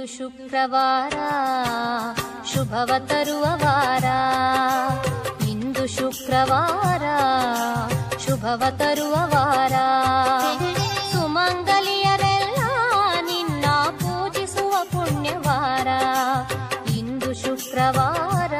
ಇಂದು ಶುಕ್ರವಾರ, ಶುಭವ ತರುವ ವಾರ. ಇಂದು ಶುಕ್ರವಾರ, ಶುಭವ ತರುವ ವಾರ. ಸುಮಂಗಲಿಯರೆಲ್ಲ ನಿನ್ನ ಪೂಜಿಸುವ ಪುಣ್ಯವಾರ. ಇಂದು ಶುಕ್ರವಾರ.